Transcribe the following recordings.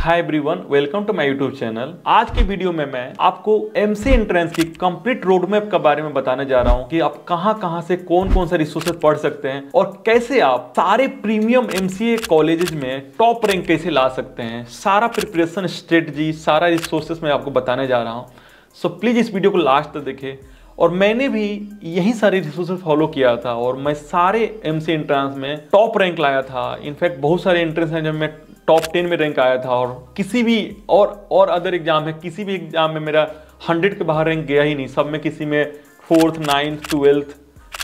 Hi everyone welcome to my YouTube channel आज की video में मैं आपको एमसी एंट्रेंस की कंप्लीट रोड मैप के बारे में बताने जा रहा हूँ कि आप कहाँ कहाँ से कौन कौन से रिसोर्सेज पढ़ सकते हैं और कैसे आप सारे प्रीमियम एमसीए कॉलेजेस में टॉप रैंक कैसे ला सकते हैं। सारा प्रिपरेशन स्ट्रेटजी सारा रिसोर्सेज मैं आपको बताने जा रहा हूँ। सो प्लीज़ इस वीडियो को लास्ट तक देखें। और मैंने भी यही सारे रिसोर्सेज फॉलो किया था और मैं सारे एम सी एंट्रेंस में टॉप रैंक लाया था। इनफैक्ट बहुत सारे एंट्रेंस हैं जब मैं टॉप टेन में रैंक आया था और किसी भी और और अदर एग्ज़ाम है किसी भी एग्ज़ाम में मेरा हंड्रेड के बाहर रैंक गया ही नहीं। सब में किसी में fourth ninth twelfth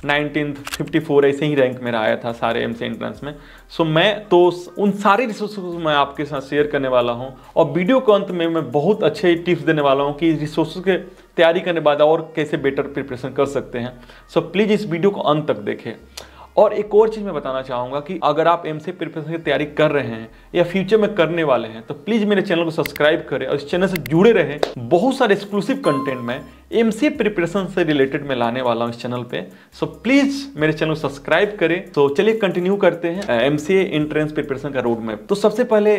nineteen fifty four ऐसे ही रैंक मेरा आया था सारे एम सी एंट्रेंस में। सो so, मैं तो उन सारे रिसोर्सेज को मैं आपके साथ शेयर करने वाला हूँ और वीडियो के अंत में मैं बहुत अच्छे टिप्स देने वाला हूँ कि रिसोर्सेज के तैयारी करने बाद और कैसे बेटर प्रिपरेशन कर सकते हैं। सो so, प्लीज़ इस वीडियो को अंत तक देखें। और एक और चीज़ मैं बताना चाहूँगा कि अगर आप एम सी प्रिपरेशन की तैयारी कर रहे हैं या फ्यूचर में करने वाले हैं तो प्लीज़ मेरे चैनल को सब्सक्राइब करें और इस चैनल से जुड़े रहें। बहुत सारे एक्सक्लूसिव कंटेंट में एम सी प्रिपरेशन से रिलेटेड मैं लाने वाला हूँ इस चैनल पे। सो so, प्लीज़ मेरे चैनल को सब्सक्राइब करें। तो so, चलिए कंटिन्यू करते हैं एम सी एंट्रेंस प्रिपरेशन का रोड मैप तो सबसे पहले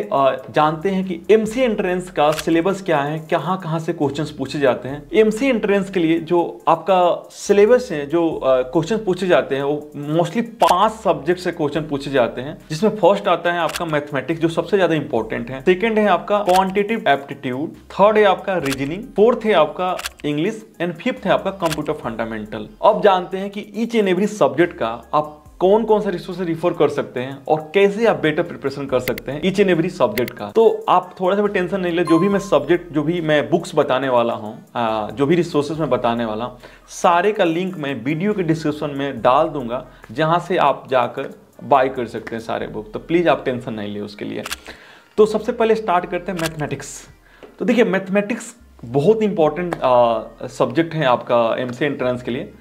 जानते हैं कि एम सी एंट्रेंस का सिलेबस क्या है कहाँ कहाँ से क्वेश्चन पूछे जाते हैं। एम सी एंट्रेंस के लिए जो आपका सिलेबस है जो क्वेश्चन पूछे जाते हैं वो मोस्टली पाँच सब्जेक्ट से क्वेश्चन पूछे जाते हैं जिसमें फ़र्स्ट आता है आपका मैथमेटिक्स जो सबसे ज़्यादा इंपॉर्टेंट है। सेकेंड है आपका क्वान्टिटिव एप्टीट्यूड थर्ड है आपका रीजनिंग फोर्थ है आपका इंग्लिश एंड फिफ्थ है आपका कंप्यूटर फंडामेंटल अब जानते हैं कि ईच एंड एवरी सब्जेक्ट का आप कौन कौन सा रिसोर्स रिफर कर सकते हैं और कैसे आप बेटर प्रिपरेशन कर सकते हैं ईच एंड एवरी सब्जेक्ट का. तो आप थोड़ा सा भी टेंशन नहीं ले, जो भी मैं सब्जेक्ट जो भी मैं बुक्स बताने वाला हूँ जो भी रिसोर्सेज मैं बताने वाला हूँ, सारे का लिंक मैं वीडियो के डिस्क्रिप्शन में डाल दूँगा, जहाँ से आप जाकर बाय कर सकते हैं सारे बुक तो प्लीज़ आप टेंशन नहीं ले उसके लिए. तो सबसे पहले स्टार्ट करते हैं मैथमेटिक्स तो देखिए मैथमेटिक्स बहुत इंपॉर्टेंट सब्जेक्ट है आपका एम एंट्रेंस के लिए।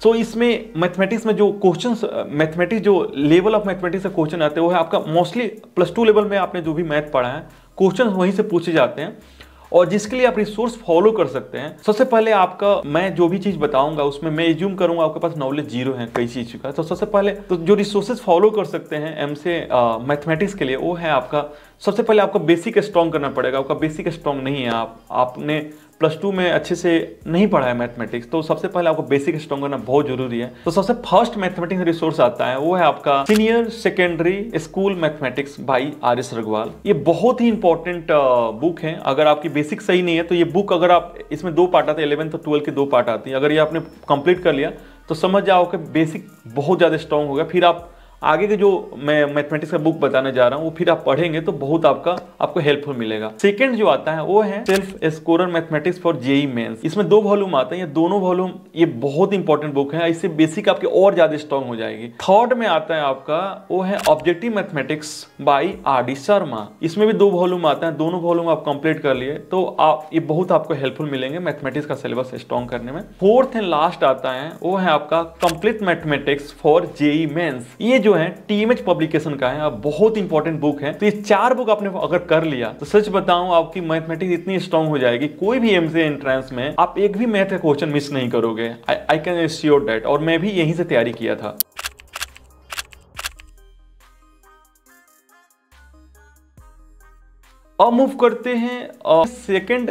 सो so, इसमें मैथमेटिक्स में जो क्वेश्चन मैथमेटिक्स जो लेवल ऑफ़ मैथमेटिक्स से क्वेश्चन आते हैं वो है आपका मोस्टली प्लस टू लेवल में आपने जो भी मैथ पढ़ा है क्वेश्चन वहीं से पूछे जाते हैं। और जिसके लिए आप रिसोर्स फॉलो कर सकते हैं। सबसे पहले आपका मैं जो भी चीज़ बताऊँगा उसमें मैं एज्यूम करूँगा आपके पास नॉलेज ज़ीरो है कई चीज़ का। तो सबसे पहले तो जो रिसोर्सेज फॉलो कर सकते हैं एम से मैथमेटिक्स के लिए वो है आपका सबसे पहले आपका बेसिक स्ट्रॉन्ग करना पड़ेगा, आपका बेसिक स्ट्रॉन्ग नहीं है, आप, आपने प्लस टू में अच्छे से नहीं पढ़ा है मैथमेटिक्स तो सबसे पहले आपको बेसिक स्ट्रॉन्ग करना बहुत ज़रूरी है। तो सबसे फ़र्स्ट मैथमेटिक्स रिसोर्स आता है, वो है आपका senior secondary school mathematics by R S Aggarwal ये बहुत ही इंपॉर्टेंट बुक है। अगर आपकी बेसिक सही नहीं है तो ये बुक अगर आप, इसमें दो पार्ट आते हैं इलेवंथ और ट्वेल्थ के दो पार्ट आती है। अगर ये आपने कंप्लीट कर लिया तो समझ जाओ कि बेसिक बहुत ज़्यादा स्ट्रॉन्ग हो गया। फिर आप आगे के जो मैं मैथमेटिक्स का बुक बताने जा रहा हूँ, वो फिर आप पढ़ेंगे तो बहुत आपका, आपको हेल्पफुल मिलेगा। सेकंड जो आता है, वो है self scorer mathematics for JEE mains इसमें दो वॉल्यूम आते हैं, ये दोनों वॉल्यूम ये बहुत इंपॉर्टेंट बुक है, इससे बेसिक आपकी और ज़्यादा स्ट्रॉन्ग हो जाएगी। थर्ड में आता है आपका, वो है objective mathematics by R D Sharma इसमें भी दो वॉल्यूम आते हैं, दोनों वॉल्यूम आप कंप्लीट कर लिए तो आप, ये बहुत आपको हेल्पफुल मिलेंगे मैथमेटिक्स का सिलेबस स्ट्रॉन्ग करने में। फोर्थ एंड लास्ट आता है, वो है आपका complete mathematics for JEE mains ये जो है टीएमएच पब्लिकेशन का है बहुत इंपॉर्टेंट बुक है। तो ये चार बुक आपने अगर कर लिया तो सच बताऊँ, आपकी मैथमेटिक्स इतनी स्ट्रांग हो जाएगी। कोई भी एमसी एंट्रेंस में, आप एक भी मैथ का क्वेश्चन मिस नहीं करोगे। आई कैन श्योर डेट और मैं भी यहीं से तैयारी किया था। अब मूव करते हैं सेकंड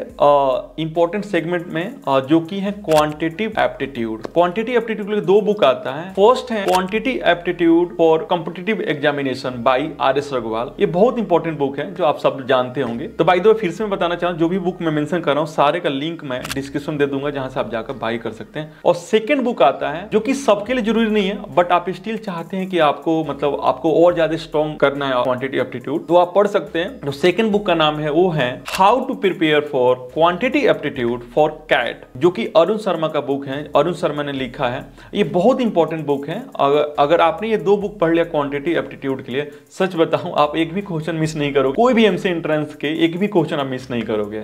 इंपॉर्टेंट सेगमेंट में uh, जो कि है क्वांटिटिव एप्टीट्यूड क्वांटिटी एप्टीट्यूड के दो बुक आता है. फ़र्स्ट है quantity aptitude for competitive examination by R S Aggarwal ये बहुत इंपॉर्टेंट बुक है जो आप सब जानते होंगे. तो बाई दो फिर से मैं बताना चाहूँ जो भी बुक मैं मेंशन कर रहा हूँ सारे का लिंक मैं डिस्क्रिप्शन दे दूँगा जहाँ से आप जाकर बाई कर सकते हैं. और सेकेंड बुक आता है जो कि सबके लिए ज़रूरी नहीं है बट आप स्टिल चाहते हैं कि आपको मतलब आपको और ज़्यादा स्ट्रॉन्ग करना है क्वांटिटी एप्टीट्यूड तो आप पढ़ सकते हैं. तो सेकेंड बुक का नाम है वो है how to prepare for quantity aptitude for CAT जो कि अरुण शर्मा का बुक है। अरुण शर्मा ने लिखा है। ये बहुत इंपॉर्टेंट बुक है। अगर अगर आपने ये दो बुक पढ़ लिया क्वांटिटी एप्टीट्यूड के लिए सच बताऊँ आप एक भी क्वेश्चन मिस नहीं करोगे। कोई भी एमसी एंट्रेंस के एक भी क्वेश्चन आप मिस नहीं करोगे।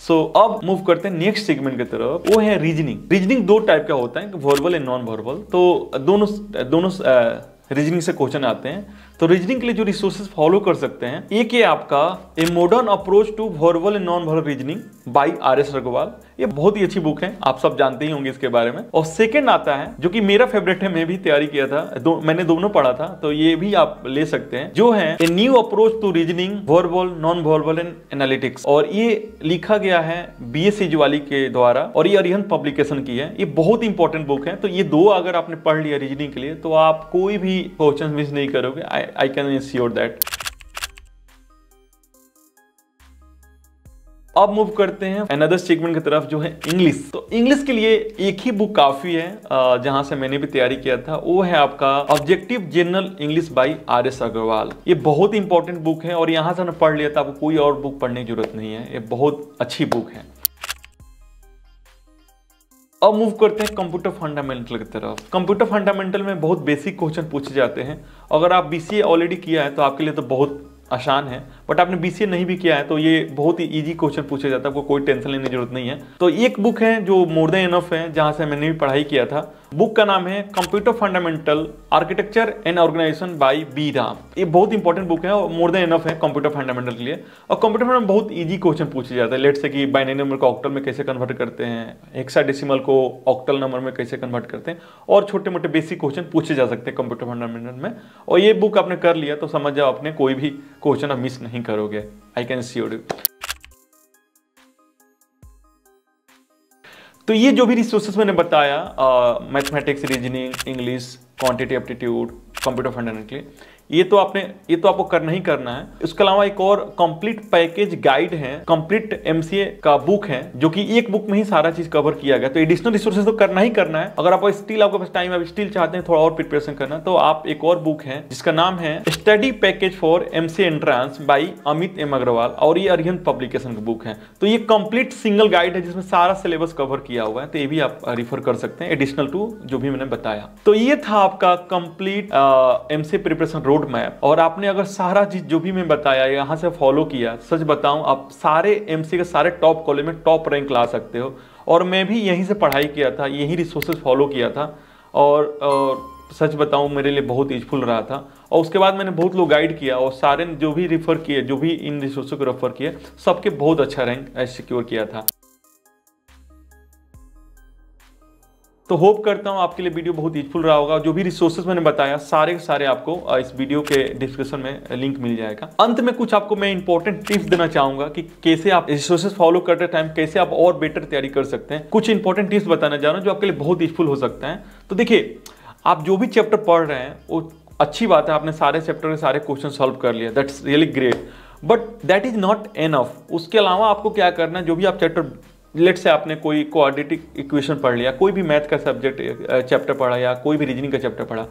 So, अब मूव करते हैं नेक्स्ट सेगमेंट की तरफ़। वो है रीजनिंग रीजनिंग दो टाइप का होता है वर्बल एंड नॉन वर्बल तो दोनों दोनों रीजनिंग से क्वेश्चन आते हैं। तो रीजनिंग के लिए जो रिसोर्सेज फॉलो कर सकते हैं एक ये आपका a modern approach to verbal and non verbal reasoning by R S Aggarwal ये बहुत ही अच्छी बुक है आप सब जानते ही होंगे इसके बारे में। और सेकेंड आता है जो कि मेरा फेवरेट है मैं भी तैयारी किया था दो, मैंने दोनों पढ़ा था तो ये भी आप ले सकते हैं। जो है a new approach to reasoning verbal non verbal and analytics और ये लिखा गया है बी एस वाली के द्वारा और ये अरिहंत पब्लिकेशन की है। ये बहुत इंपॉर्टेंट बुक है तो ये दो अगर आपने पढ़ लिया रीजनिंग के लिए तो आप कोई भी क्वेश्चन मिस नहीं करोगे। आई कैन इंश्योर दैट अब मूव करते हैं अनदर सेगमेंट की तरफ़ जो है इंग्लिश तो इंग्लिश के लिए एक ही बुक काफ़ी है जहाँ से मैंने भी तैयारी किया था, वो है आपका objective general English by R S Agrawal ये बहुत इंपॉर्टेंट बुक है और यहाँ से पढ़ लिया था, आपको कोई और बुक पढ़ने की ज़रूरत नहीं है, ये बहुत अच्छी बुक है। अब मूव करते हैं कंप्यूटर फंडामेंटल की तरफ़। कंप्यूटर फंडामेंटल में बहुत बेसिक क्वेश्चन पूछे जाते हैं। अगर आप बीसीए ऑलरेडी किया है तो आपके लिए तो बहुत आसान है। बट आपने बीसीए नहीं भी किया है तो ये बहुत ही ईजी क्वेश्चन पूछा जाता है। आपको कोई टेंशन लेने की ज़रूरत नहीं है। तो एक बुक है जो मोर देन इनफ है, जहाँ से मैंने भी पढ़ाई किया था। बुक का नाम है computer fundamental architecture and organisation by B Ram ये बहुत इंपॉर्टेंट बुक है और मोर देन इनफ है कंप्यूटर फंडामेंटल के लिए। और कंप्यूटर में बहुत इजी क्वेश्चन पूछे जाते हैं। लेट से कि बाइनरी नंबर को ऑक्टल में कैसे कन्वर्ट करते हैं? हेक्साडेसिमल को ऑक्टल नंबर में कैसे कन्वर्ट करते हैं? और छोटे मोटे बेसिक क्वेश्चन पूछे जा सकते हैं कंप्यूटर फंडामेंटल में। और ये बुक आपने कर लिया तो समझ जाओ आपने कोई भी क्वेश्चन आप मिस नहीं करोगे। आई कैन सी तो ये जो भी रिसोर्सेस मैंने बताया mathematics reasoning English quantity aptitude computer fundamentally ये तो आपने, ये तो आपको करना ही करना है। इसके अलावा एक और कंप्लीट पैकेज गाइड है कंप्लीट एमसीए का बुक है, जो कि एक बुक में ही सारा चीज़ कवर किया गया। तो एडिशनल रिसोर्सेज तो करना ही करना है। अगर आपको स्टिल आपके पास टाइम है स्टिल चाहते हैं थोड़ा और प्रिपरेशन करना तो आप एक और बुक है, जिसका नाम है study package for MC entrance by Amit M Agrawal और ये अरिहंत पब्लिकेशन की बुक है। तो ये कंप्लीट सिंगल गाइड है, जिसमें सारा सिलेबस कवर किया हुआ है तो ये भी आप रिफर कर सकते हैं एडिशनल टू जो भी मैंने बताया। तो ये था आपका complete MC preparation road map और आपने अगर सारा चीज़ जो भी मैं बताया यहाँ से फॉलो किया सच बताऊँ आप सारे एमसी के सारे टॉप कॉलेज में टॉप रैंक ला सकते हो। और मैं भी यहीं से पढ़ाई किया था यही रिसोर्सेज फॉलो किया था। और, और सच बताऊँ मेरे लिए बहुत यूजफुल रहा था। और उसके बाद मैंने बहुत लोग गाइड किया और सारे जो भी रिफर किए जो भी इन रिसोर्सों को रेफर किए सबके बहुत अच्छा रैंक सिक्योर किया था। तो होप करता हूँ आपके लिए वीडियो बहुत यूजफुल रहा होगा। जो भी रिसोर्सेज मैंने बताया, सारे के सारे आपको इस वीडियो के डिस्क्रिप्शन में लिंक मिल जाएगा। अंत में कुछ आपको मैं इंपॉर्टेंट टिप्स देना चाहूँगा कि कैसे आप रिसोर्सेज फॉलो करते टाइम कैसे आप और बेटर तैयारी कर सकते हैं। कुछ इंपॉर्टेंट टिप्स बताना चाह रहा हूँ जो आपके लिए बहुत यूजफुल हो सकता है। तो देखिए, आप जो भी चैप्टर पढ़ रहे हैं, वो अच्छी बात है, आपने सारे चैप्टर के सारे क्वेश्चन सॉल्व कर लिया that's really great but that is not enough उसके अलावा आपको क्या करना है, जो भी आप चैप्टर लेट से आपने कोई क्वाड्रेटिक इक्वेशन पढ़ लिया, कोई भी मैथ का सब्जेक्ट चैप्टर पढ़ा या कोई भी रीजनिंग का चैप्टर पढ़ा,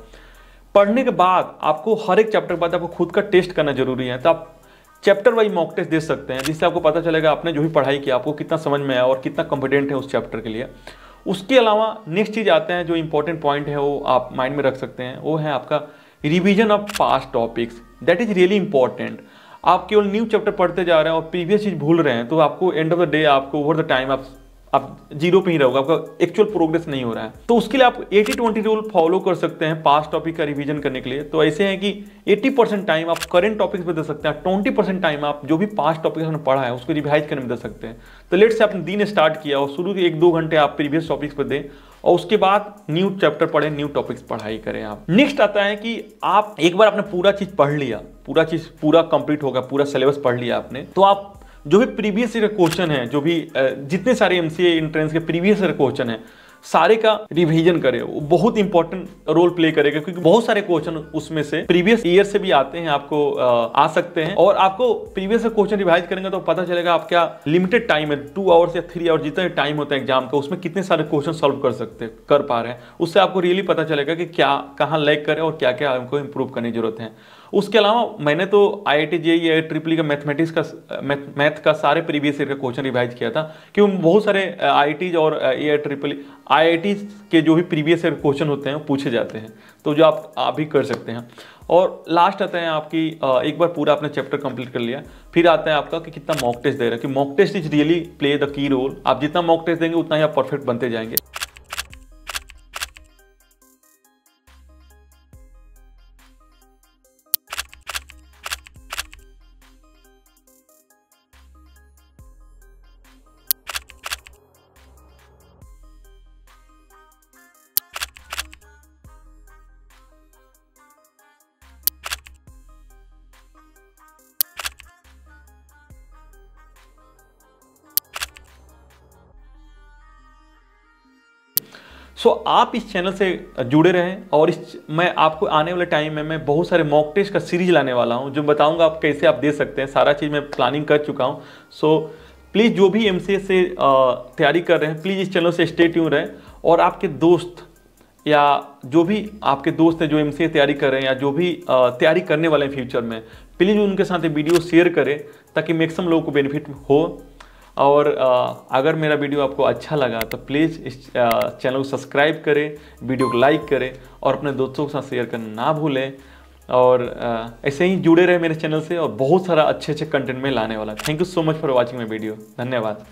पढ़ने के बाद आपको हर एक चैप्टर के बाद आपको खुद का टेस्ट करना ज़रूरी है तो आप चैप्टर वाइज मॉक टेस्ट दे सकते हैं, जिससे आपको पता चलेगा आपने जो भी पढ़ाई किया आपको कितना समझ में आया और कितना कॉम्पिटेंट है उस चैप्टर के लिए। उसके अलावा नेक्स्ट चीज़ आते हैं जो इंपॉर्टेंट पॉइंट है, वो आप माइंड में रख सकते हैं, वो है आपका revision of past topics that is really important आप केवल न्यू चैप्टर पढ़ते जा रहे हैं और प्रीवियस चीज़ भूल रहे हैं तो आपको एंड ऑफ़ द डे आपको ओवर द टाइम आप आप ज़ीरो पे ही रहोगे, आपका एक्चुअल प्रोग्रेस नहीं हो रहा है। तो उसके लिए आप 80 20 रूल फॉलो कर सकते हैं पास्ट टॉपिक का रिवीजन करने के लिए। तो ऐसे है कि 80 परसेंट टाइम आप करंट टॉपिक्स पे दे सकते हैं 20 परसेंट टाइम आप जो भी पास्ट टॉपिक आपने पढ़ा है, उसको रिवाइज करने में दे सकते हैं। तो लेट से आपने दिन स्टार्ट किया और शुरू के एक दो घंटे आप प्रीवियस टॉपिक्स पर दें और उसके बाद न्यू चैप्टर पढ़े न्यू टॉपिक्स पढ़ाई करें आप। नेक्स्ट आता है कि आप एक बार आपने पूरा चीज़ पढ़ लिया, पूरा चीज़, पूरा कंप्लीट होगा पूरा सिलेबस पढ़ लिया आपने तो आप जो भी प्रीवियस ईयर क्वेश्चन है, जो भी जितने सारे एमसीए एंट्रेंस के प्रीवियस ईयर क्वेश्चन है सारे का रिवीजन करे। वो बहुत इंपॉर्टेंट रोल प्ले करेगा, क्योंकि बहुत सारे क्वेश्चन उसमें से प्रीवियस ईयर से भी आते हैं, आपको आ सकते हैं। और आपको प्रीवियस क्वेश्चन रिवाइज करेंगे तो पता चलेगा आप क्या लिमिटेड टाइम है। टू आवर्स या थ्री आवर्स जितना टाइम होता है एग्ज़ाम का, उसमें कितने सारे क्वेश्चन सॉल्व कर सकते, कर पा रहे हैं। उससे आपको रियली पता चलेगा कि क्या, कहाँ लैक करें और क्या क्या हमको इंप्रूव करने की ज़रूरत है। उसके अलावा मैंने तो आई आई टी जे या ट्रिपली का मैथमेटिक्स का मैथ का सारे प्रीवियस ईयर का क्वेश्चन रिवाइज किया था क्योंकि बहुत सारे आई टीज और ए आई ट्रिपल आई के जो भी प्रीवियस ईयर क्वेश्चन होते हैं पूछे जाते हैं। तो जो आप आप भी कर सकते हैं। और लास्ट आता है आपकी एक बार पूरा आपने चैप्टर कंप्लीट कर लिया। फिर आता है आपका कि कितना मॉक टेस्ट दे रहा है। कि mock test is really play the key role आप जितना मॉक टेस्ट देंगे, उतना ही आप परफेक्ट बनते जाएँगे। सो आप इस चैनल से जुड़े रहें और इस, मैं आपको आने वाले टाइम में, मैं बहुत सारे मॉक टेस्ट का सीरीज़ लाने वाला हूँ, जो बताऊँगा आप कैसे आप दे सकते हैं। सारा चीज़ मैं प्लानिंग कर चुका हूँ। सो प्लीज़ जो भी एम से तैयारी कर रहे हैं प्लीज़ इस चैनल से स्टे ट्यून रहें और आपके दोस्त या जो भी आपके दोस्त हैं जो एमसीए तैयारी कर रहे हैं या जो भी तैयारी करने वाले हैं फ्यूचर में प्लीज़ उनके साथ वीडियो शेयर करें ताकि मैक्सिमम लोगों को बेनिफिट हो। और अगर मेरा वीडियो आपको अच्छा लगा तो प्लीज़ इस चैनल को सब्सक्राइब करें, वीडियो को लाइक करें और अपने दोस्तों के साथ शेयर करना ना भूलें। और ऐसे ही जुड़े रहे मेरे चैनल से और बहुत सारा अच्छे अच्छे कंटेंट में लाने वाला thank you so much for watching my video धन्यवाद।